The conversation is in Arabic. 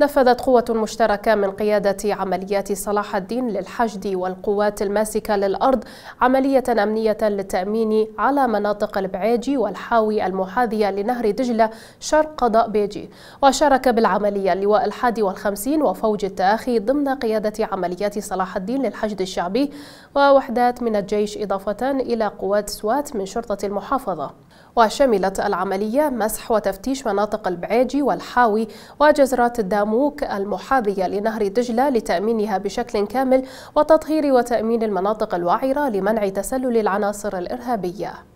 نفذت قوة مشتركة من قيادة عمليات صلاح الدين للحشد والقوات الماسكة للأرض عملية أمنية للتأمين على مناطق البعيجي والحاوي المحاذية لنهر دجلة شرق قضاء بيجي وشارك بالعملية اللواء الحادي والخمسين وفوج التآخي ضمن قيادة عمليات صلاح الدين للحشد الشعبي ووحدات من الجيش إضافة إلى قوات سوات من شرطة المحافظة. وشملت العملية مسح وتفتيش مناطق البعيجي والحاوي وجزرات الداموك المحاذية لنهر دجلة لتأمينها بشكل كامل وتطهير وتأمين المناطق الوعرة لمنع تسلل العناصر الإرهابية.